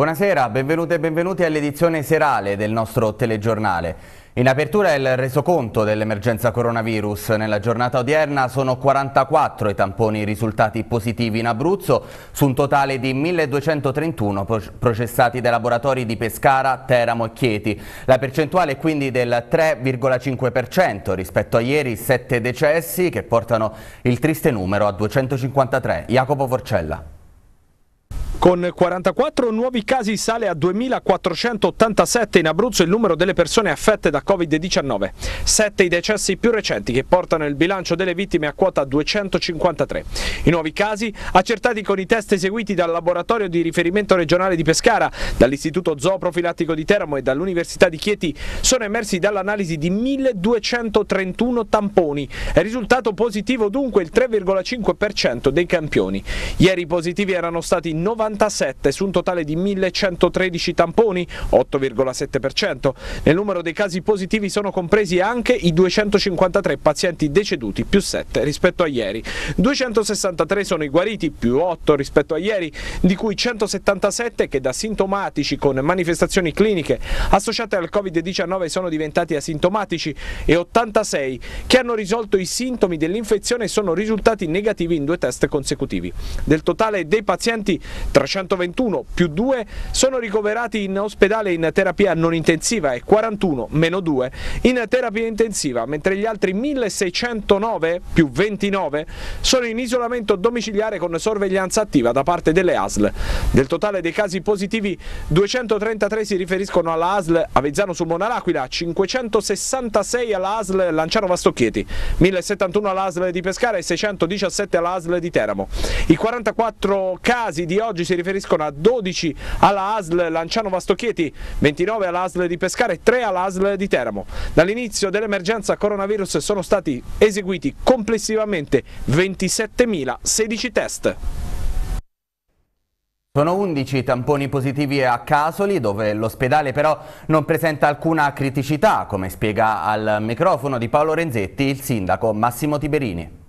Buonasera, benvenute e benvenuti all'edizione serale del nostro telegiornale. In apertura il resoconto dell'emergenza coronavirus. Nella giornata odierna sono 44 i tamponi risultati positivi in Abruzzo su un totale di 1231 processati dai laboratori di Pescara, Teramo e Chieti. La percentuale è quindi del 3,5% rispetto a ieri 7 decessi che portano il triste numero a 253. Jacopo Forcella. Con 44 nuovi casi sale a 2.487 in Abruzzo il numero delle persone affette da Covid-19. Sette i decessi più recenti che portano il bilancio delle vittime a quota 253. I nuovi casi, accertati con i test eseguiti dal laboratorio di riferimento regionale di Pescara, dall'Istituto Zooprofilattico di Teramo e dall'Università di Chieti, sono emersi dall'analisi di 1.231 tamponi. È risultato positivo dunque il 3,5% dei campioni. Ieri i positivi erano stati 90 47 su un totale di 1113 tamponi, 8,7%. Nel numero dei casi positivi sono compresi anche i 253 pazienti deceduti, più 7 rispetto a ieri. 263 sono i guariti, più 8 rispetto a ieri, di cui 177 che da sintomatici con manifestazioni cliniche associate al Covid-19 sono diventati asintomatici e 86 che hanno risolto i sintomi dell'infezione e sono risultati negativi in due test consecutivi. Del totale dei pazienti 321 più 2 sono ricoverati in ospedale in terapia non intensiva e 41 meno 2 in terapia intensiva, mentre gli altri 1609 più 29 sono in isolamento domiciliare con sorveglianza attiva da parte delle ASL. Del totale dei casi positivi 233 si riferiscono alla ASL Avezzano sul Monalaquila, 566 alla ASL Lanciano Vastocchieti, 1071 alla ASL di Pescara e 617 alla ASL di Teramo. I 44 casi di oggi si riferiscono a 12 alla ASL Lanciano Vastocchieti, 29 alla ASL di Pescara e 3 alla ASL di Teramo. Dall'inizio dell'emergenza coronavirus sono stati eseguiti complessivamente 27.016 test. Sono 11 i tamponi positivi a Casoli, dove l'ospedale però non presenta alcuna criticità, come spiega al microfono di Paolo Renzetti il sindaco Massimo Tiberini.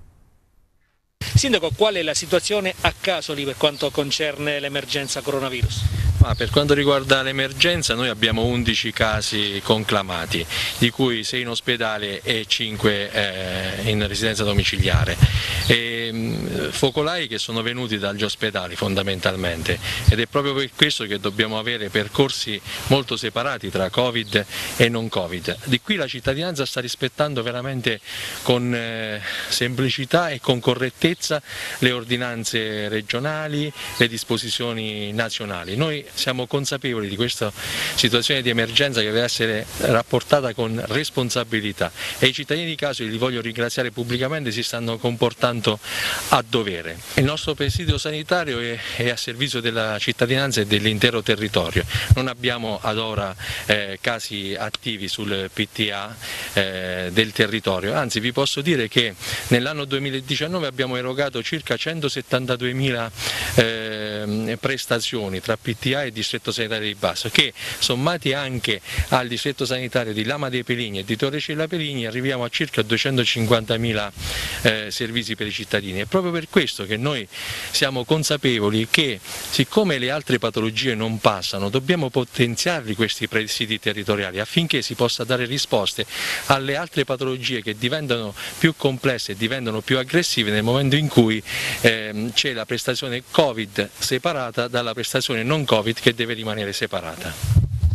Sindaco, qual è la situazione a Casoli per quanto concerne l'emergenza coronavirus? Ma per quanto riguarda l'emergenza noi abbiamo 11 casi conclamati, di cui 6 in ospedale e 5 eh, in residenza domiciliare. E, mh, focolai che sono venuti dagli ospedali fondamentalmente ed è proprio per questo che dobbiamo avere percorsi molto separati tra Covid e non Covid. Di qui la cittadinanza sta rispettando veramente con eh, semplicità e con correttezza le ordinanze regionali, le disposizioni nazionali. Noi siamo consapevoli di questa situazione di emergenza che deve essere rapportata con responsabilità. E i cittadini di caso, li voglio ringraziare pubblicamente, si stanno comportando a dovere. Il nostro presidio sanitario è, è a servizio della cittadinanza e dell'intero territorio, non abbiamo ad ora eh, casi attivi sul PTA eh, del territorio, anzi vi posso dire che nell'anno 2019 abbiamo erogato circa 172 mila eh, prestazioni tra PTA e distretto sanitario di Basso che sommati anche al distretto sanitario di Lama dei Peligni e di Torre Cella Peligni arriviamo a circa 250.000 eh, servizi per i cittadini. È proprio per questo che noi siamo consapevoli che siccome le altre patologie non passano dobbiamo potenziarli questi presidi territoriali affinché si possa dare risposte alle altre patologie che diventano più complesse e diventano più aggressive nel momento in cui eh, c'è la prestazione Covid separata dalla prestazione non Covid Covid che deve rimanere separata.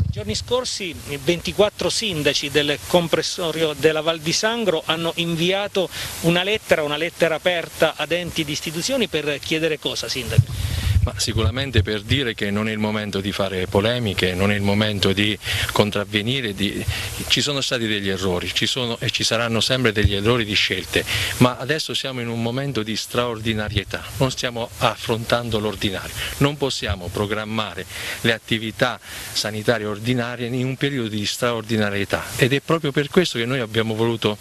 I giorni scorsi 24 sindaci del compressorio della Val di Sangro hanno inviato una lettera, una lettera aperta ad enti di istituzioni per chiedere cosa, sindaco? Ma sicuramente per dire che non è il momento di fare polemiche, non è il momento di contravvenire, di... ci sono stati degli errori, ci sono e ci saranno sempre degli errori di scelte, ma adesso siamo in un momento di straordinarietà, non stiamo affrontando l'ordinario, non possiamo programmare le attività sanitarie ordinarie in un periodo di straordinarietà ed è proprio per questo che noi abbiamo voluto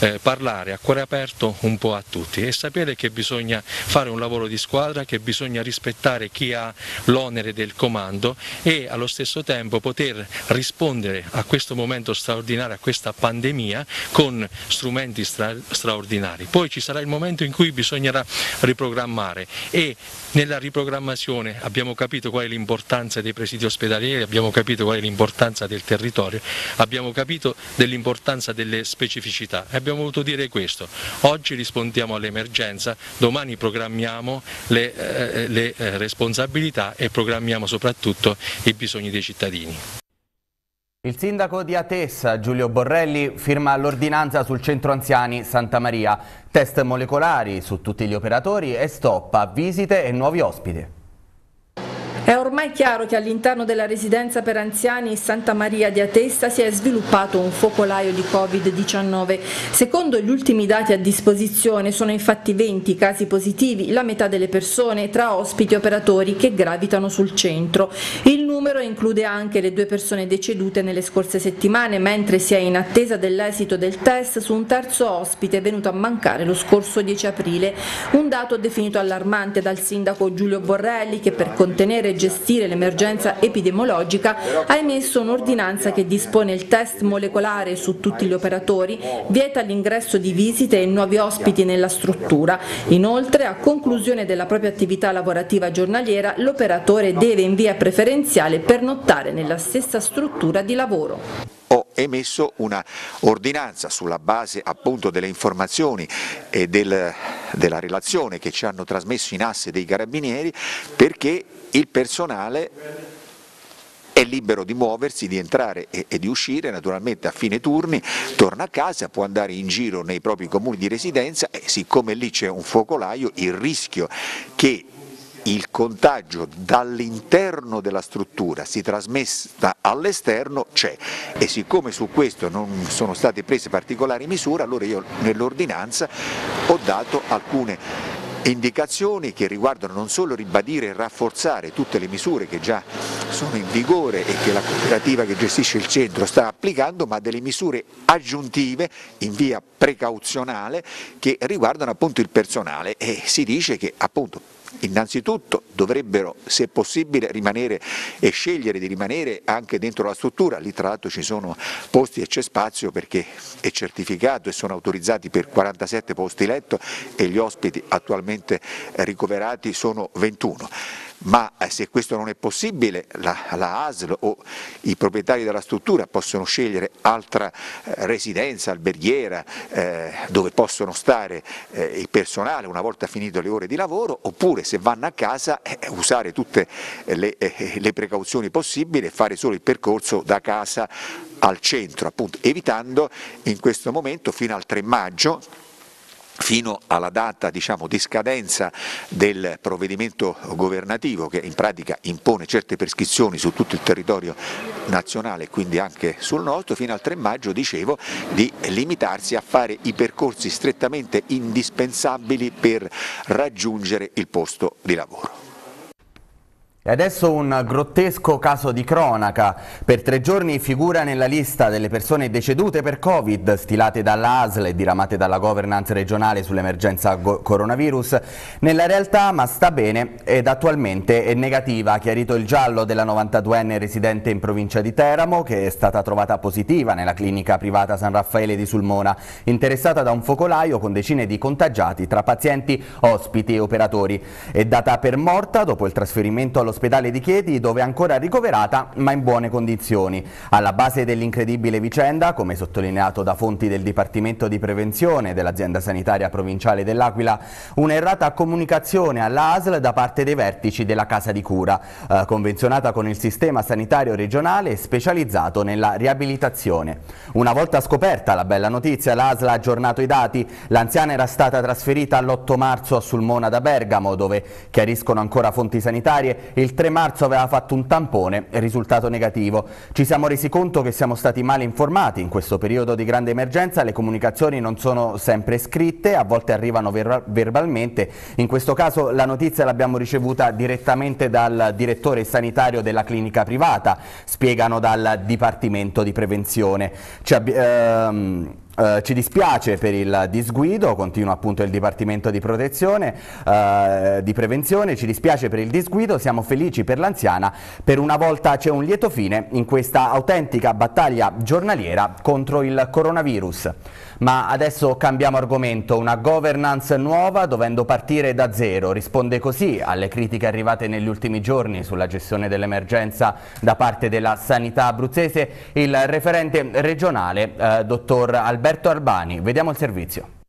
eh, parlare a cuore aperto un po' a tutti e sapere che bisogna fare un lavoro di squadra, che bisogna rispettare rispettare chi ha l'onere del comando e allo stesso tempo poter rispondere a questo momento straordinario, a questa pandemia con strumenti stra straordinari. Poi ci sarà il momento in cui bisognerà riprogrammare e Nella riprogrammazione abbiamo capito qual è l'importanza dei presidi ospedalieri, abbiamo capito qual è l'importanza del territorio, abbiamo capito dell'importanza delle specificità e abbiamo voluto dire questo. Oggi rispondiamo all'emergenza, domani programmiamo le, eh, le eh, responsabilità e programmiamo soprattutto i bisogni dei cittadini. Il sindaco di Atessa, Giulio Borrelli, firma l'ordinanza sul centro anziani Santa Maria, test molecolari su tutti gli operatori e stop a visite e nuovi ospiti. È ormai chiaro che all'interno della residenza per anziani Santa Maria di Atesta si è sviluppato un focolaio di Covid-19. Secondo gli ultimi dati a disposizione sono infatti 20 casi positivi, la metà delle persone tra ospiti e operatori che gravitano sul centro. Il numero include anche le due persone decedute nelle scorse settimane, mentre si è in attesa dell'esito del test su un terzo ospite venuto a mancare lo scorso 10 aprile. Un dato definito allarmante dal sindaco Giulio Borrelli che per contenere gestire l'emergenza epidemiologica ha emesso un'ordinanza che dispone il test molecolare su tutti gli operatori, vieta l'ingresso di visite e nuovi ospiti nella struttura. Inoltre, a conclusione della propria attività lavorativa giornaliera, l'operatore deve in via preferenziale pernottare nella stessa struttura di lavoro emesso una ordinanza sulla base appunto delle informazioni e del, della relazione che ci hanno trasmesso in asse dei carabinieri perché il personale è libero di muoversi, di entrare e, e, di uscire, naturalmente a fine turni torna a casa, può andare in giro nei propri comuni di residenza e siccome lì c'è un focolaio il rischio che il contagio dall'interno della struttura si trasmetta all'esterno c'è. E siccome su questo non sono state prese particolari misure allora io nell'ordinanza ho dato alcune indicazioni che riguardano non solo ribadire e rafforzare tutte le misure che già sono in vigore e che la cooperativa che gestisce il centro sta applicando, ma delle misure aggiuntive in via precauzionale che riguardano appunto il personale. E si dice che appunto innanzitutto dovrebbero se possibile rimanere e scegliere di rimanere anche dentro la struttura, lì tra l'altro ci sono posti e c'è spazio perché è certificato e sono autorizzati per 47 posti letto e gli ospiti attualmente ricoverati sono 21 ma eh, se questo non è possibile la, la, ASL o i proprietari della struttura possono scegliere altra eh, residenza alberghiera eh, dove possono stare eh, il personale una volta finito le ore di lavoro oppure se vanno a casa eh, usare tutte le, eh, le precauzioni possibili e fare solo il percorso da casa al centro, appunto, evitando in questo momento fino al 3 maggio fino alla data diciamo, di scadenza del provvedimento governativo che in pratica impone certe prescrizioni su tutto il territorio nazionale e quindi anche sul nostro, fino al 3 maggio dicevo di limitarsi a fare i percorsi strettamente indispensabili per raggiungere il posto di lavoro. E adesso un grottesco caso di cronaca. Per tre giorni figura nella lista delle persone decedute per Covid, stilate dalla ASL e diramate dalla governance regionale sull'emergenza coronavirus. Nella realtà, ma sta bene, ed attualmente è negativa, ha chiarito il giallo della 92enne residente in provincia di Teramo, che è stata trovata positiva nella clinica privata San Raffaele di Sulmona, interessata da un focolaio con decine di contagiati tra pazienti, ospiti e operatori. È data per morta dopo il trasferimento allo all'ospedale di Chieti dove è ancora ricoverata ma in buone condizioni. Alla base dell'incredibile vicenda, come sottolineato da fonti del Dipartimento di Prevenzione dell'azienda sanitaria provinciale dell'Aquila, un'errata comunicazione all'ASL da parte dei vertici della casa di cura, eh, convenzionata con il sistema sanitario regionale specializzato nella riabilitazione. Una volta scoperta la bella notizia, l'ASL ha aggiornato i dati, l'anziana era stata trasferita l'8 marzo a Sulmona da Bergamo, dove chiariscono ancora fonti sanitarie, il 3 marzo aveva fatto un tampone risultato negativo. Ci siamo resi conto che siamo stati male informati. In questo periodo di grande emergenza le comunicazioni non sono sempre scritte, a volte arrivano ver verbalmente. In questo caso la notizia l'abbiamo ricevuta direttamente dal direttore sanitario della clinica privata, spiegano dal Dipartimento di Prevenzione. Ci ehm, Uh, ci dispiace per il disguido, continua appunto il Dipartimento di Protezione, uh, di Prevenzione, ci dispiace per il disguido, siamo felici per l'anziana, per una volta c'è un lieto fine in questa autentica battaglia giornaliera contro il coronavirus. Ma adesso cambiamo argomento, una governance nuova dovendo partire da zero, risponde così alle critiche arrivate negli ultimi giorni sulla gestione dell'emergenza da parte della sanità abruzzese il referente regionale, eh, dottor Alberto Albani. Vediamo il servizio.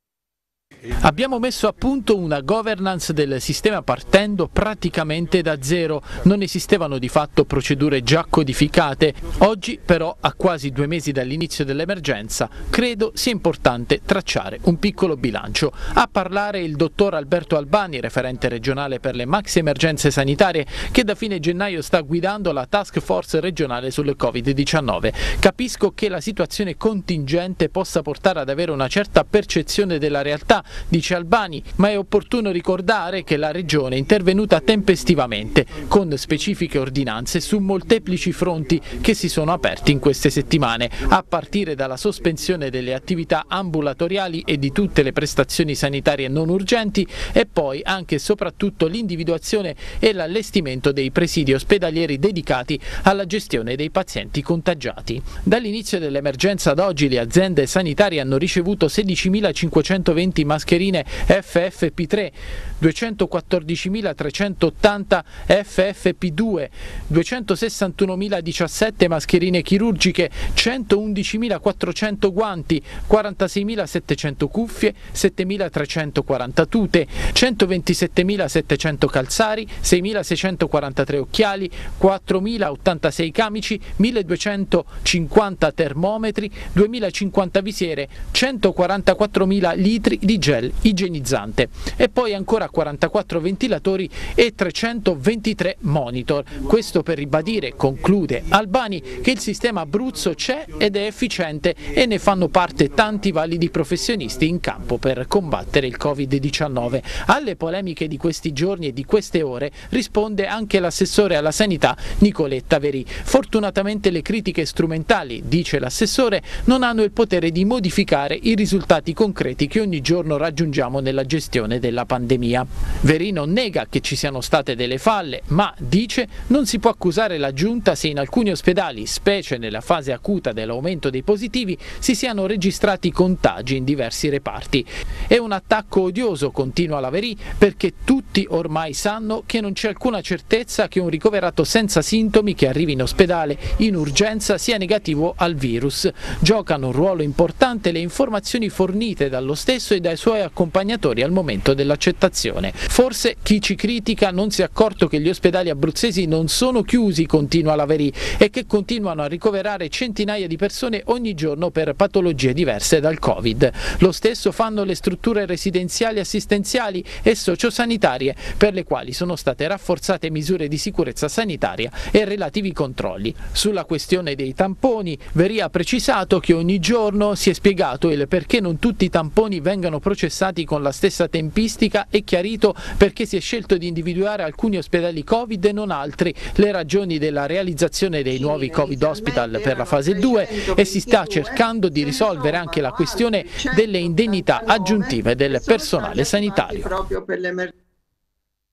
Abbiamo messo a punto una governance del sistema partendo praticamente da zero, non esistevano di fatto procedure già codificate, oggi però a quasi due mesi dall'inizio dell'emergenza credo sia importante tracciare un piccolo bilancio. A parlare il dottor Alberto Albani, referente regionale per le maxi emergenze sanitarie che da fine gennaio sta guidando la task force regionale sul Covid-19. Capisco che la situazione contingente possa portare ad avere una certa percezione della realtà dice Albani, ma è opportuno ricordare che la Regione è intervenuta tempestivamente con specifiche ordinanze su molteplici fronti che si sono aperti in queste settimane, a partire dalla sospensione delle attività ambulatoriali e di tutte le prestazioni sanitarie non urgenti e poi anche e soprattutto l'individuazione e l'allestimento dei presidi ospedalieri dedicati alla gestione dei pazienti contagiati. Dall'inizio dell'emergenza ad oggi le aziende sanitarie hanno ricevuto 16.520 mascherine mascherine FFP3, 214.380 FFP2, 261.017 mascherine chirurgiche, 111.400 guanti, 46.700 cuffie, 7.340 tute, 127.700 calzari, 6.643 occhiali, 4.086 camici, 1.250 termometri, 2.050 visiere, 144.000 litri di gel gel igienizzante e poi ancora 44 ventilatori e 323 monitor. Questo per ribadire, conclude Albani, che il sistema Abruzzo c'è ed è efficiente e ne fanno parte tanti validi professionisti in campo per combattere il Covid-19. Alle polemiche di questi giorni e di queste ore risponde anche l'assessore alla sanità Nicoletta Veri. Fortunatamente le critiche strumentali, dice l'assessore, non hanno il potere di modificare i risultati concreti che ogni giorno raggiungiamo nella gestione della pandemia. Verino nega che ci siano state delle falle, ma dice non si può accusare la Giunta se in alcuni ospedali, specie nella fase acuta dell'aumento dei positivi, si siano registrati contagi in diversi reparti. È un attacco odioso, continua la Verì, perché tutti ormai sanno che non c'è alcuna certezza che un ricoverato senza sintomi che arrivi in ospedale in urgenza sia negativo al virus. Giocano un ruolo importante le informazioni fornite dallo stesso e dai suoi suoi accompagnatori al momento dell'accettazione. Forse chi ci critica non si è accorto che gli ospedali abruzzesi non sono chiusi, continua Laveri, e che continuano a ricoverare centinaia di persone ogni giorno per patologie diverse dal Covid. Lo stesso fanno le strutture residenziali assistenziali e sociosanitarie, per le quali sono state rafforzate misure di sicurezza sanitaria e relativi controlli. Sulla questione dei tamponi, Veri ha precisato che ogni giorno si è spiegato il perché non tutti i tamponi vengano processati processati con la stessa tempistica e chiarito perché si è scelto di individuare alcuni ospedali Covid e non altri, le ragioni della realizzazione dei nuovi Covid Hospital per la fase 2 e si sta cercando di risolvere anche la questione delle indennità aggiuntive del personale sanitario.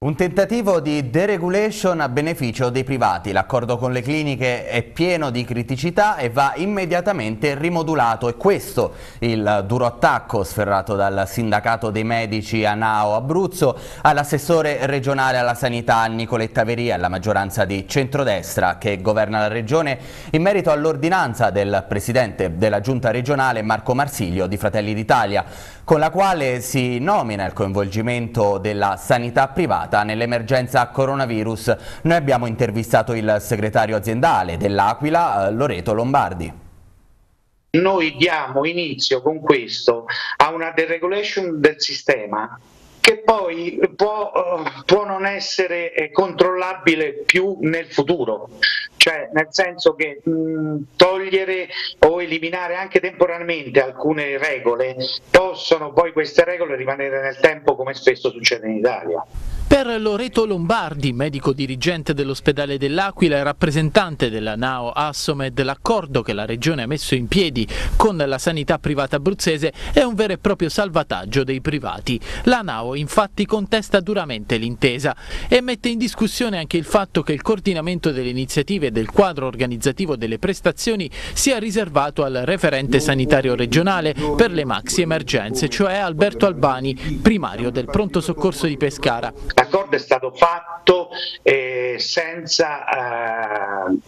Un tentativo di deregulation a beneficio dei privati. L'accordo con le cliniche è pieno di criticità e va immediatamente rimodulato. E questo il duro attacco sferrato dal sindacato dei medici Anao Abruzzo all'assessore regionale alla sanità Nicoletta Veria alla maggioranza di centrodestra che governa la regione in merito all'ordinanza del presidente della giunta regionale Marco Marsiglio di Fratelli d'Italia con la quale si nomina il coinvolgimento della sanità privata nell'emergenza coronavirus. Noi abbiamo intervistato il segretario aziendale dell'Aquila, eh, Loreto Lombardi. Noi diamo inizio con questo a una deregulation del sistema che poi può, uh, può, non essere eh, controllabile più nel futuro, cioè nel senso che mh, togliere o eliminare anche temporaneamente alcune regole possono poi queste regole rimanere nel tempo come spesso succede in Italia. Per Loreto Lombardi, medico dirigente dell'ospedale dell'Aquila e rappresentante della NAO Assomed, l'accordo che la Regione ha messo in piedi con la sanità privata abruzzese è un vero e proprio salvataggio dei privati. La NAO infatti contesta duramente l'intesa e mette in discussione anche il fatto che il coordinamento delle iniziative e del quadro organizzativo delle prestazioni sia riservato al referente sanitario regionale per le maxi emergenze, cioè Alberto Albani, primario del pronto soccorso di Pescara. L'accordo è stato fatto eh, senza eh,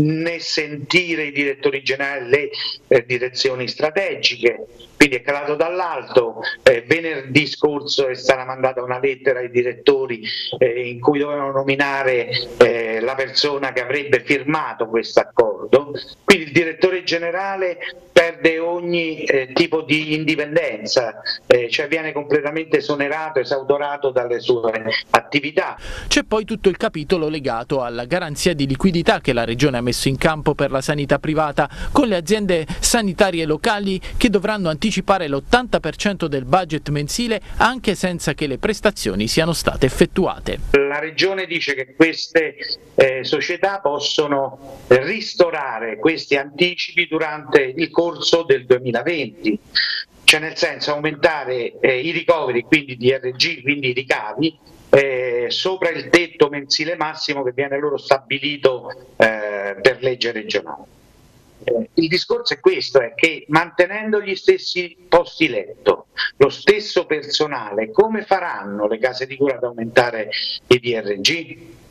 né sentire i direttori generali le eh, direzioni strategiche, quindi è calato dall'alto. Eh, venerdì scorso è stata mandata una lettera ai direttori eh, in cui dovevano nominare eh, la persona che avrebbe firmato questo accordo. Quindi il direttore generale perde ogni eh, tipo di indipendenza, eh, cioè viene completamente esonerato, esautorato dalle sue attività. C'è poi tutto il capitolo legato alla garanzia di liquidità che la Regione ha messo in campo per la sanità privata, con le aziende sanitarie locali che dovranno anticipare l'80% del budget mensile anche senza che le prestazioni siano state effettuate. La Regione dice che queste eh, società possono ristorare questi anticipi durante il corso del 2020 cioè nel senso aumentare eh, i ricoveri, quindi di RG, quindi i ricavi, eh, sopra il tetto mensile massimo che viene loro stabilito eh, per legge regionale. Eh, il discorso è questo, è che mantenendo gli stessi posti letto, lo stesso personale, come faranno le case di cura ad aumentare i DRG?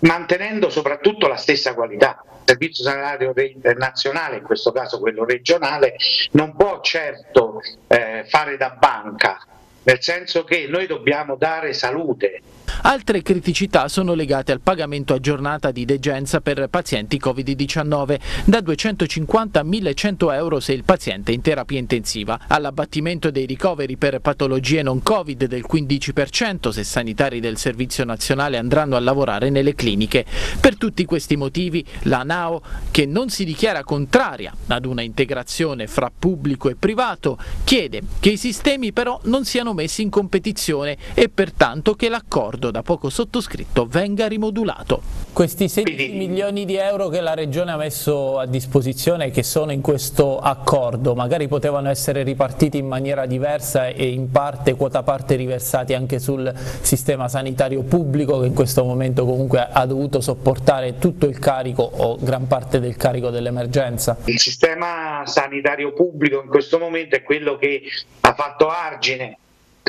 Mantenendo soprattutto la stessa qualità. Il servizio sanitario nazionale, in questo caso quello regionale, non può certo eh, fare da banca, nel senso che noi dobbiamo dare salute Altre criticità sono legate al pagamento a giornata di degenza per pazienti Covid-19, da 250 a 1100 euro se il paziente è in terapia intensiva, all'abbattimento dei ricoveri per patologie non Covid del 15% se sanitari del Servizio Nazionale andranno a lavorare nelle cliniche. Per tutti questi motivi la NAO, che non si dichiara contraria ad una integrazione fra pubblico e privato, chiede che i sistemi però non siano messi in competizione e pertanto che l'accordo da poco sottoscritto venga rimodulato. Questi 16 milioni di euro che la Regione ha messo a disposizione che sono in questo accordo magari potevano essere ripartiti in maniera diversa e in parte, quota parte riversati anche sul sistema sanitario pubblico che in questo momento comunque ha dovuto sopportare tutto il carico o gran parte del carico dell'emergenza. Il sistema sanitario pubblico in questo momento è quello che ha fatto argine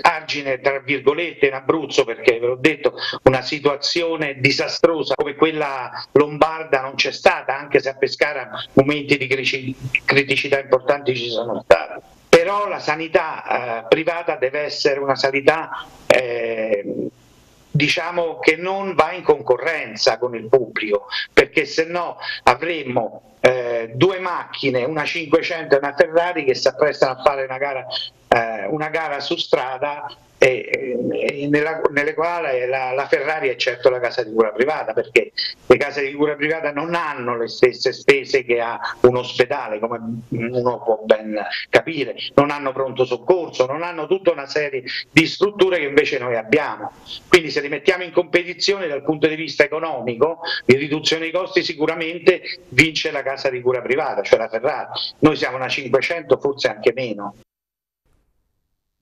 argine tra virgolette in Abruzzo perché ve l'ho detto una situazione disastrosa come quella lombarda non c'è stata anche se a Pescara momenti di criticità importanti ci sono stati. Però la sanità eh, privata deve essere una sanità eh, diciamo che non va in concorrenza con il pubblico perché se no avremmo eh, due macchine, una 500 e una Ferrari che si apprestano a fare una gara eh, una gara su strada e, e nella, nelle quali la, la, Ferrari è certo la casa di cura privata perché le case di cura privata non hanno le stesse spese che ha un ospedale come uno può ben capire, non hanno pronto soccorso, non hanno tutta una serie di strutture che invece noi abbiamo. Quindi se li mettiamo in competizione dal punto di vista economico, di riduzione dei costi sicuramente vince la casa di cura privata, cioè la Ferrari. Noi siamo una 500, forse anche meno.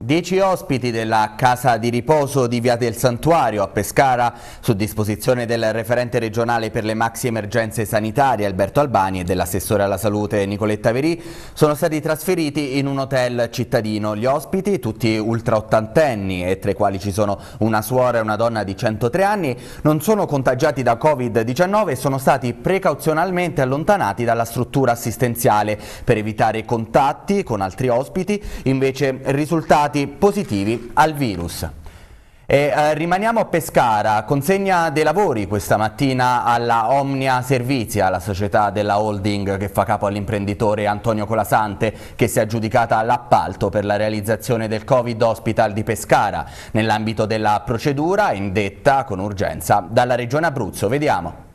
Dieci ospiti della casa di riposo di Via del Santuario a Pescara, su disposizione del referente regionale per le maxi emergenze sanitarie Alberto Albani e dell'assessore alla salute Nicoletta Verì, sono stati trasferiti in un hotel cittadino. Gli ospiti, tutti ultra ottantenni e tra i quali ci sono una suora e una donna di 103 anni, non sono contagiati da Covid-19 e sono stati precauzionalmente allontanati dalla struttura assistenziale per evitare contatti con altri ospiti, invece risultati risultati positivi al virus. E, eh, rimaniamo a Pescara, consegna dei lavori questa mattina alla Omnia Servizia, la società della holding che fa capo all'imprenditore Antonio Colasante che si è aggiudicata l'appalto per la realizzazione del Covid Hospital di Pescara nell'ambito della procedura indetta con urgenza dalla Regione Abruzzo. Vediamo.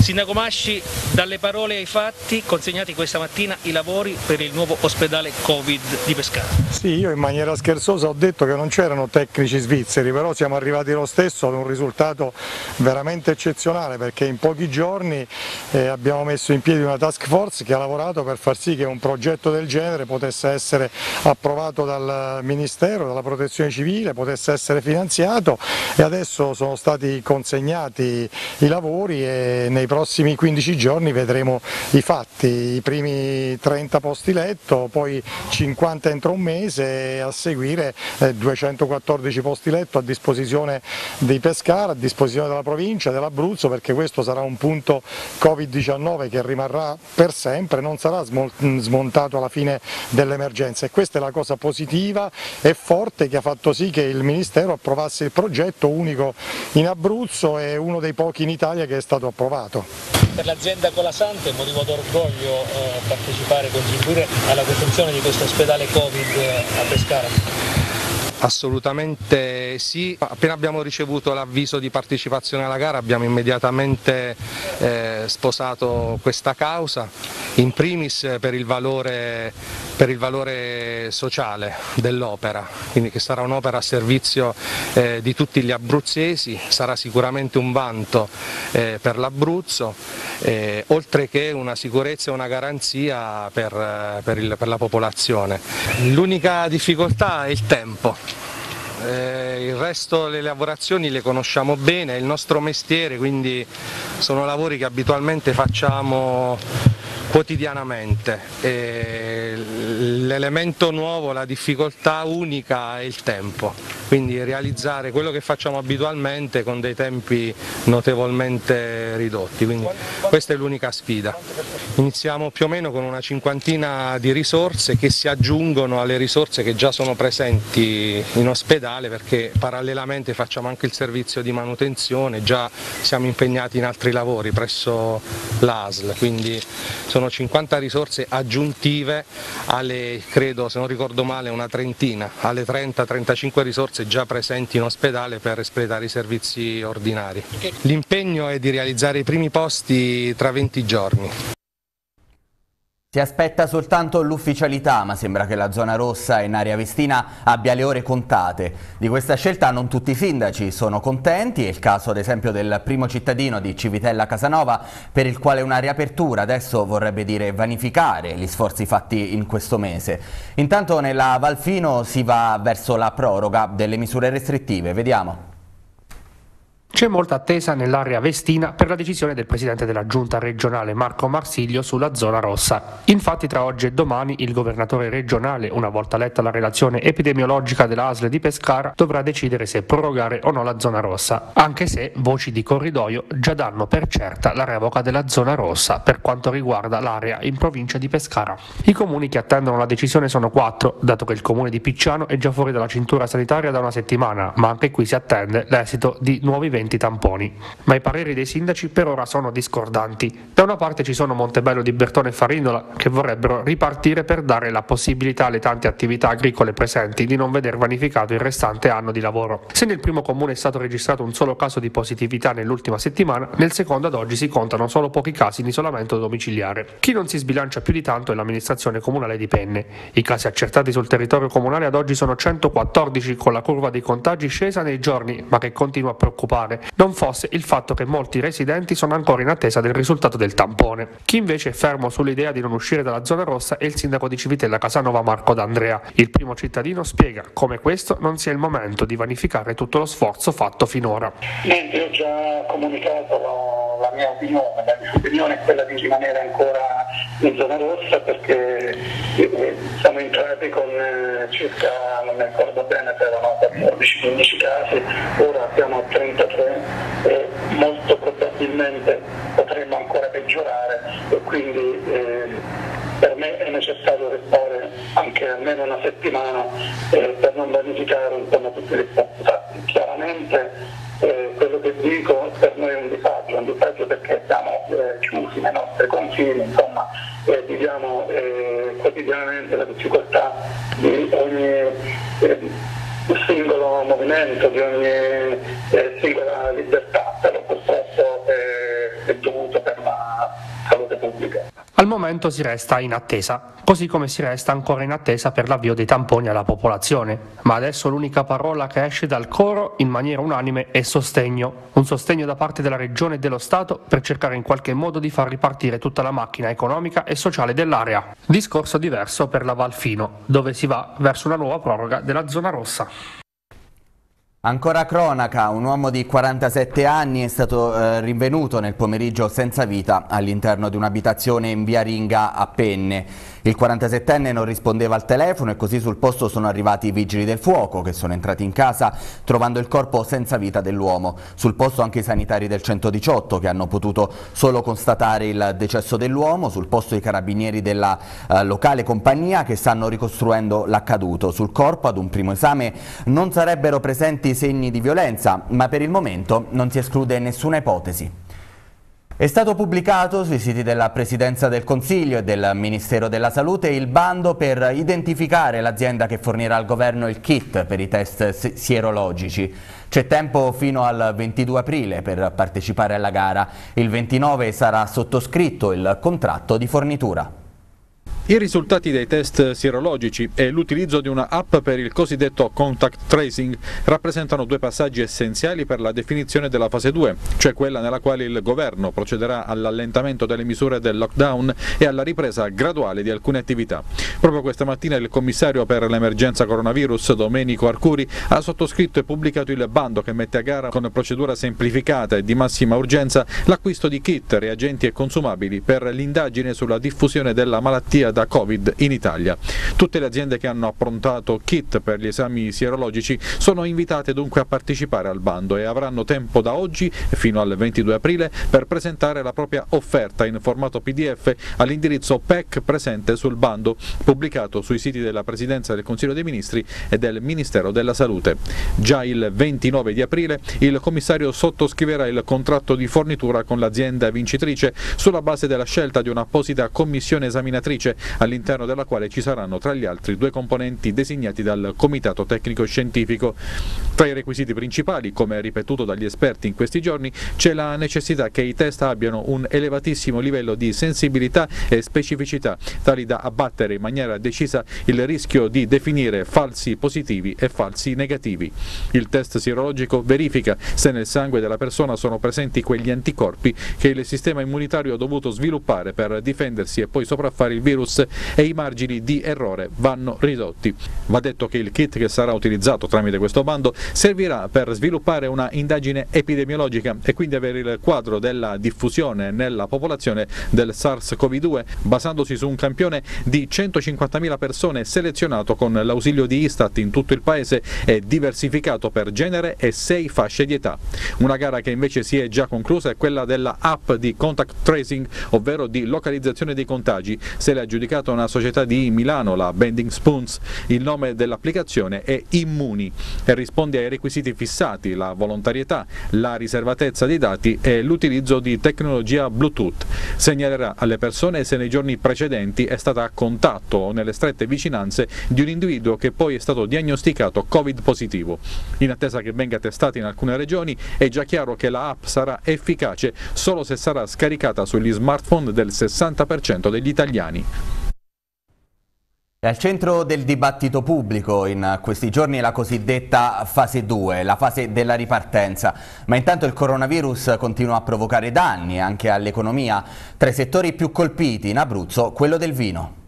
Sindaco Masci, dalle parole ai fatti, consegnati questa mattina i lavori per il nuovo ospedale Covid di Pescara. Sì, io in maniera scherzosa ho detto che non c'erano tecnici svizzeri, però siamo arrivati lo stesso ad un risultato veramente eccezionale perché in pochi giorni eh, abbiamo messo in piedi una task force che ha lavorato per far sì che un progetto del genere potesse essere approvato dal Ministero, dalla Protezione Civile, potesse essere finanziato e adesso sono stati consegnati i lavori e nei prossimi 15 giorni vedremo i fatti, i primi 30 posti letto, poi 50 entro un mese e a seguire 214 eh, posti letto a disposizione di Pescara, a disposizione della provincia, dell'Abruzzo perché questo sarà un punto Covid-19 che rimarrà per sempre, non sarà smontato alla fine dell'emergenza. E questa è la cosa positiva e forte che ha fatto sì che il Ministero approvasse il progetto unico in Abruzzo e uno dei pochi in Italia che è stato approvato fatto. Per l'azienda Colasante è motivo d'orgoglio eh, partecipare e contribuire alla costruzione di questo ospedale Covid a Pescara? Assolutamente sì, appena abbiamo ricevuto l'avviso di partecipazione alla gara abbiamo immediatamente eh, sposato questa causa, in primis per il valore, per il valore sociale dell'opera, quindi che sarà un'opera a servizio eh, di tutti gli abruzzesi, sarà sicuramente un vanto eh, per l'Abruzzo, eh, oltre che una sicurezza e una garanzia per, per, il, per la popolazione. L'unica difficoltà è il tempo eh, il resto delle lavorazioni le conosciamo bene, è il nostro mestiere, quindi sono lavori che abitualmente facciamo quotidianamente. L'elemento nuovo, la difficoltà unica è il tempo, quindi realizzare quello che facciamo abitualmente con dei tempi notevolmente ridotti, quindi questa è l'unica sfida. Iniziamo più o meno con una cinquantina di risorse che si aggiungono alle risorse che già sono presenti in ospedale perché parallelamente facciamo anche il servizio di manutenzione, già siamo impegnati in altri lavori presso l'ASL, quindi sono 50 risorse aggiuntive alle, credo se non ricordo male, una trentina, alle 30-35 risorse già presenti in ospedale per espletare i servizi ordinari. L'impegno è di realizzare i primi posti tra 20 giorni. Si aspetta soltanto l'ufficialità, ma sembra che la zona rossa in area Vestina abbia le ore contate. Di questa scelta non tutti i sindaci sono contenti, è il caso ad esempio del primo cittadino di Civitella Casanova, per il quale una riapertura adesso vorrebbe dire vanificare gli sforzi fatti in questo mese. Intanto nella Valfino si va verso la proroga delle misure restrittive, vediamo. C'è molta attesa nell'area vestina per la decisione del presidente della giunta regionale Marco Marsiglio sulla zona rossa. Infatti tra oggi e domani il governatore regionale, una volta letta la relazione epidemiologica della ASL di Pescara, dovrà decidere se prorogare o no la zona rossa, anche se voci di corridoio già danno per certa la revoca della zona rossa per quanto riguarda l'area in provincia di Pescara. I comuni che attendono la decisione sono quattro, dato che il comune di Picciano è già fuori dalla cintura sanitaria da una settimana, ma anche qui si attende l'esito di nuovi 20 20 tamponi, ma i pareri dei sindaci per ora sono discordanti. Da una parte ci sono Montebello di Bertone e Farindola che vorrebbero ripartire per dare la possibilità alle tante attività agricole presenti di non veder vanificato il restante anno di lavoro. Se nel primo comune è stato registrato un solo caso di positività nell'ultima settimana, nel secondo ad oggi si contano solo pochi casi in isolamento domiciliare. Chi non si sbilancia più di tanto è l'amministrazione comunale di Penne. I casi accertati sul territorio comunale ad oggi sono 114 con la curva dei contagi scesa nei giorni, ma che continua a preoccupare non fosse il fatto che molti residenti sono ancora in attesa del risultato del tampone. Chi invece è fermo sull'idea di non uscire dalla zona rossa è il sindaco di Civitella Casanova Marco D'Andrea. Il primo cittadino spiega come questo non sia il momento di vanificare tutto lo sforzo fatto finora. Niente, ho già comunicato la mia opinione, la mia opinione è quella di rimanere ancora in zona rossa perché eh, siamo entrati con eh, circa, non mi ricordo bene, per eh, 11 casi, ora siamo a 33 e molto probabilmente potremmo ancora peggiorare e quindi eh, per me è necessario restare anche almeno una settimana eh, per non vanificare insomma, tutti gli spazi fatti. Chiaramente eh, quello che dico per noi è un disagio, un disagio perché siamo eh, chiusi nei nostri confini, insomma, viviamo eh, quotidianamente la difficoltà di ogni ehm, singolo movimento, di ogni eh, singola libertà, però purtroppo è, è dovuto per la salute pubblica. Al momento si resta in attesa, così come si resta ancora in attesa per l'avvio dei tamponi alla popolazione. Ma adesso l'unica parola che esce dal coro in maniera unanime è sostegno. Un sostegno da parte della Regione e dello Stato per cercare in qualche modo di far ripartire tutta la macchina economica e sociale dell'area. Discorso diverso per la Valfino, dove si va verso una nuova proroga della zona rossa. Ancora cronaca, un uomo di 47 anni è stato eh, rinvenuto nel pomeriggio senza vita all'interno di un'abitazione in via Ringa a Penne. Il 47enne non rispondeva al telefono e così sul posto sono arrivati i vigili del fuoco che sono entrati in casa trovando il corpo senza vita dell'uomo. Sul posto anche i sanitari del 118 che hanno potuto solo constatare il decesso dell'uomo, sul posto i carabinieri della eh, locale compagnia che stanno ricostruendo l'accaduto. Sul corpo ad un primo esame non sarebbero presenti segni di violenza ma per il momento non si esclude nessuna ipotesi. È stato pubblicato sui siti della Presidenza del Consiglio e del Ministero della Salute il bando per identificare l'azienda che fornirà al governo il kit per i test sierologici. C'è tempo fino al 22 aprile per partecipare alla gara. Il 29 sarà sottoscritto il contratto di fornitura. I risultati dei test sierologici e l'utilizzo di una app per il cosiddetto contact tracing rappresentano due passaggi essenziali per la definizione della fase 2, cioè quella nella quale il governo procederà all'allentamento delle misure del lockdown e alla ripresa graduale di alcune attività. Proprio questa mattina il commissario per l'emergenza coronavirus, Domenico Arcuri, ha sottoscritto e pubblicato il bando che mette a gara con procedura semplificata e di massima urgenza l'acquisto di kit, reagenti e consumabili per l'indagine sulla diffusione della malattia da da Covid in Italia. Tutte le aziende che hanno approntato kit per gli esami sierologici sono invitate dunque a partecipare al bando e avranno tempo da oggi fino al 22 aprile per presentare la propria offerta in formato PDF all'indirizzo PEC presente sul bando pubblicato sui siti della Presidenza del Consiglio dei Ministri e del Ministero della Salute. Già il 29 di aprile il commissario sottoscriverà il contratto di fornitura con l'azienda vincitrice sulla base della scelta di un'apposita commissione esaminatrice all'interno della quale ci saranno tra gli altri due componenti designati dal Comitato Tecnico Scientifico. Tra i requisiti principali, come ripetuto dagli esperti in questi giorni, c'è la necessità che i test abbiano un elevatissimo livello di sensibilità e specificità, tali da abbattere in maniera decisa il rischio di definire falsi positivi e falsi negativi. Il test sierologico verifica se nel sangue della persona sono presenti quegli anticorpi che il sistema immunitario ha dovuto sviluppare per difendersi e poi sopraffare il virus e i margini di errore vanno ridotti. Va detto che il kit che sarà utilizzato tramite questo bando servirà per sviluppare una indagine epidemiologica e quindi avere il quadro della diffusione nella popolazione del SARS-CoV-2 basandosi su un campione di 150.000 persone selezionato con l'ausilio di Istat in tutto il paese e diversificato per genere e sei fasce di età. Una gara che invece si è già conclusa è quella della app di contact tracing, ovvero di localizzazione dei contagi. Se le aggiudicato una società di Milano, la Bending Spoons. Il nome dell'applicazione è Immuni e risponde ai requisiti fissati, la volontarietà, la riservatezza dei dati e l'utilizzo di tecnologia Bluetooth. Segnalerà alle persone se nei giorni precedenti è stata a contatto o nelle strette vicinanze di un individuo che poi è stato diagnosticato Covid positivo. In attesa che venga testata in alcune regioni è già chiaro che la app sarà efficace solo se sarà scaricata sugli smartphone del 60% degli italiani. È al centro del dibattito pubblico in questi giorni la cosiddetta fase 2, la fase della ripartenza, ma intanto il coronavirus continua a provocare danni anche all'economia. Tra i settori più colpiti in Abruzzo quello del vino.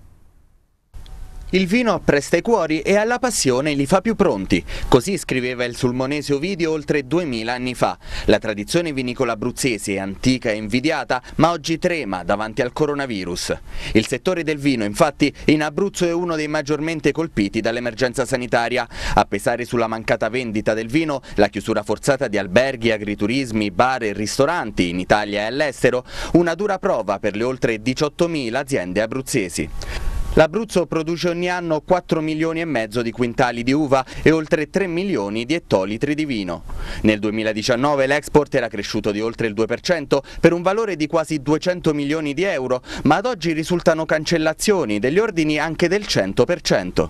Il vino appresta i cuori e alla passione li fa più pronti. Così scriveva il sulmonese Ovidio oltre 2000 anni fa. La tradizione vinicola abruzzese è antica e invidiata, ma oggi trema davanti al coronavirus. Il settore del vino, infatti, in Abruzzo è uno dei maggiormente colpiti dall'emergenza sanitaria. A pesare sulla mancata vendita del vino, la chiusura forzata di alberghi, agriturismi, bar e ristoranti in Italia e all'estero, una dura prova per le oltre 18.000 aziende abruzzesi. L'Abruzzo produce ogni anno 4 milioni e mezzo di quintali di uva e oltre 3 milioni di ettolitri di vino. Nel 2019 l'export era cresciuto di oltre il 2% per un valore di quasi 200 milioni di euro, ma ad oggi risultano cancellazioni degli ordini anche del 100%.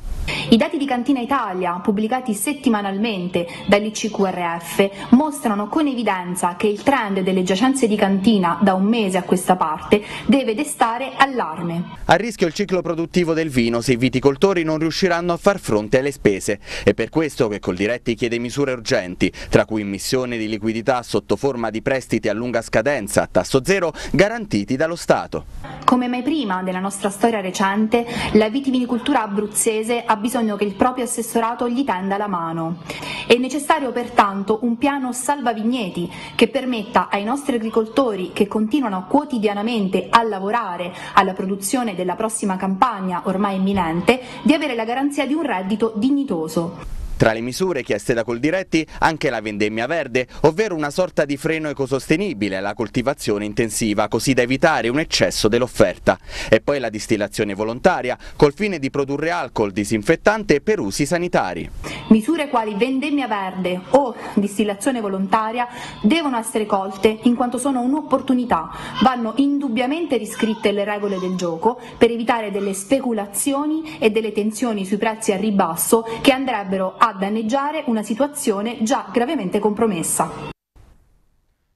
I dati di Cantina Italia, pubblicati settimanalmente dall'ICQRF, mostrano con evidenza che il trend delle giacenze di cantina da un mese a questa parte deve destare allarme. A rischio il ciclo produttivo produttivo del vino se i viticoltori non riusciranno a far fronte alle spese. È per questo che Coldiretti chiede misure urgenti, tra cui immissione di liquidità sotto forma di prestiti a lunga scadenza a tasso zero garantiti dallo Stato. Come mai prima della nostra storia recente, la vitivinicoltura abruzzese ha bisogno che il proprio assessorato gli tenda la mano. È necessario pertanto un piano salvavigneti che permetta ai nostri agricoltori che continuano quotidianamente a lavorare alla produzione della prossima campagna campagna ormai imminente di avere la garanzia di un reddito dignitoso. Tra le misure chieste da Coldiretti anche la vendemmia verde, ovvero una sorta di freno ecosostenibile alla coltivazione intensiva, così da evitare un eccesso dell'offerta. E poi la distillazione volontaria, col fine di produrre alcol disinfettante per usi sanitari. Misure quali vendemmia verde o distillazione volontaria devono essere colte in quanto sono un'opportunità. Vanno indubbiamente riscritte le regole del gioco per evitare delle speculazioni e delle tensioni sui prezzi a ribasso che andrebbero a danneggiare una situazione già gravemente compromessa.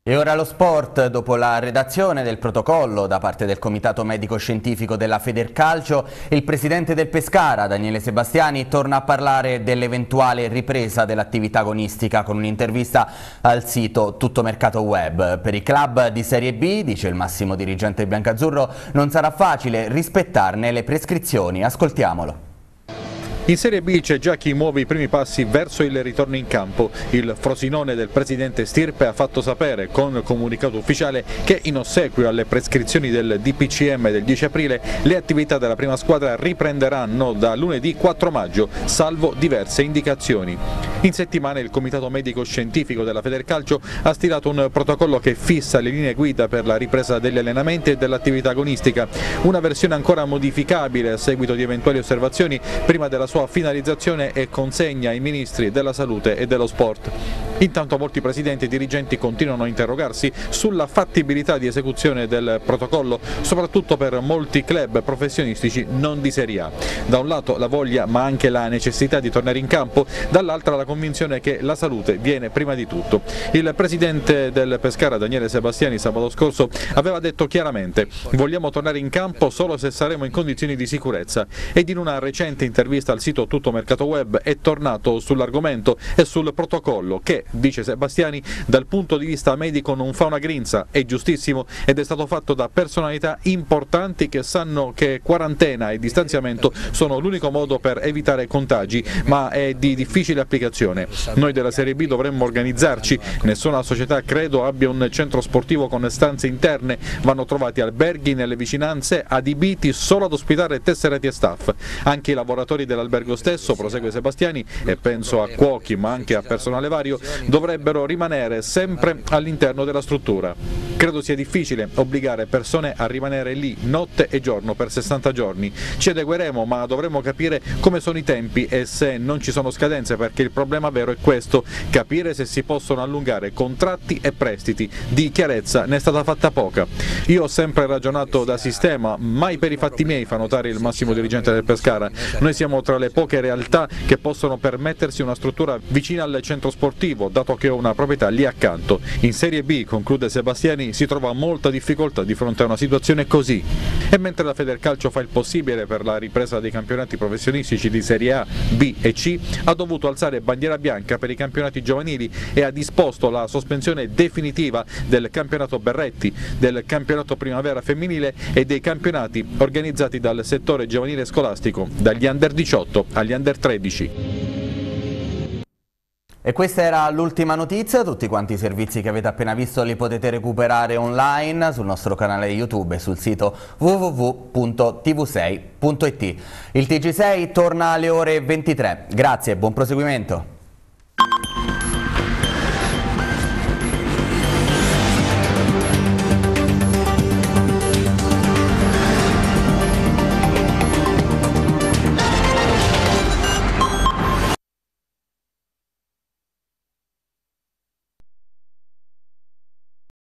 E ora lo sport, dopo la redazione del protocollo da parte del Comitato Medico Scientifico della Federcalcio, il presidente del Pescara, Daniele Sebastiani, torna a parlare dell'eventuale ripresa dell'attività agonistica con un'intervista al sito Tutto Mercato Web. Per i club di Serie B, dice il massimo dirigente biancazzurro, non sarà facile rispettarne le prescrizioni. Ascoltiamolo. In Serie B c'è già chi muove i primi passi verso il ritorno in campo. Il Frosinone del presidente Stirpe ha fatto sapere con comunicato ufficiale che in ossequio alle prescrizioni del DPCM del 10 aprile le attività della prima squadra riprenderanno da lunedì 4 maggio, salvo diverse indicazioni. In settimana il Comitato Medico Scientifico della Federcalcio ha stilato un protocollo che fissa le linee guida per la ripresa degli allenamenti e dell'attività agonistica, una versione ancora modificabile a seguito di eventuali osservazioni prima della sua sua finalizzazione e consegna ai ministri della salute e dello sport. Intanto molti presidenti e dirigenti continuano a interrogarsi sulla fattibilità di esecuzione del protocollo, soprattutto per molti club professionistici non di Serie A. Da un lato la voglia ma anche la necessità di tornare in campo, dall'altra la convinzione che la salute viene prima di tutto. Il presidente del Pescara Daniele Sebastiani sabato scorso aveva detto chiaramente vogliamo tornare in campo solo se saremo in condizioni di sicurezza ed in una recente intervista al sito Tutto Mercato Web è tornato sull'argomento e sul protocollo che, dice Sebastiani, dal punto di vista medico non fa una grinza, è giustissimo ed è stato fatto da personalità importanti che sanno che quarantena e distanziamento sono l'unico modo per evitare contagi, ma è di difficile applicazione. Noi della Serie B dovremmo organizzarci, nessuna società credo abbia un centro sportivo con stanze interne, vanno trovati alberghi nelle vicinanze adibiti solo ad ospitare tesserati e staff. Anche i lavoratori dell'albergo l'albergo stesso, prosegue Sebastiani, e penso a cuochi ma anche a personale vario, dovrebbero rimanere sempre all'interno della struttura. Credo sia difficile obbligare persone a rimanere lì notte e giorno per 60 giorni. Ci adegueremo ma dovremo capire come sono i tempi e se non ci sono scadenze perché il problema vero è questo, capire se si possono allungare contratti e prestiti. Di chiarezza ne è stata fatta poca. Io ho sempre ragionato da sistema, mai per i fatti miei fa notare il massimo dirigente del Pescara. Noi siamo tra le poche realtà che possono permettersi una struttura vicina al centro sportivo, dato che ho una proprietà lì accanto. In Serie B, conclude Sebastiani, si trova molta difficoltà di fronte a una situazione così. E mentre la Federcalcio fa il possibile per la ripresa dei campionati professionistici di Serie A, B e C, ha dovuto alzare bandiera bianca per i campionati giovanili e ha disposto la sospensione definitiva del campionato Berretti, del campionato primavera femminile e dei campionati organizzati dal settore giovanile scolastico, dagli under 18 18 agli under 13. E questa era l'ultima notizia, tutti quanti i servizi che avete appena visto li potete recuperare online sul nostro canale YouTube e sul sito www.tv6.it. Il TG6 torna alle ore 23, grazie e buon proseguimento.